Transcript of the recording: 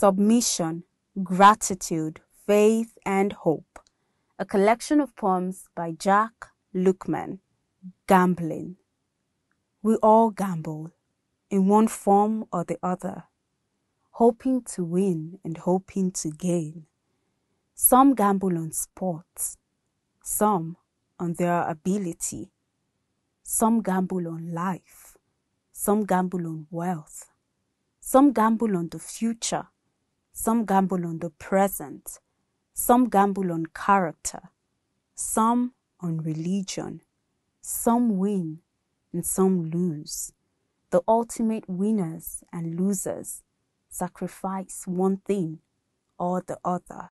Submission, Gratitude, Faith, and Hope. A collection of poems by Jack Lookman. Gambling. We all gamble, in one form or the other, hoping to win and hoping to gain. Some gamble on sports, some on their ability, some gamble on life, some gamble on wealth, some gamble on the future, some gamble on the present, some gamble on character, some on religion, some win and some lose. The ultimate winners and losers sacrifice one thing or the other.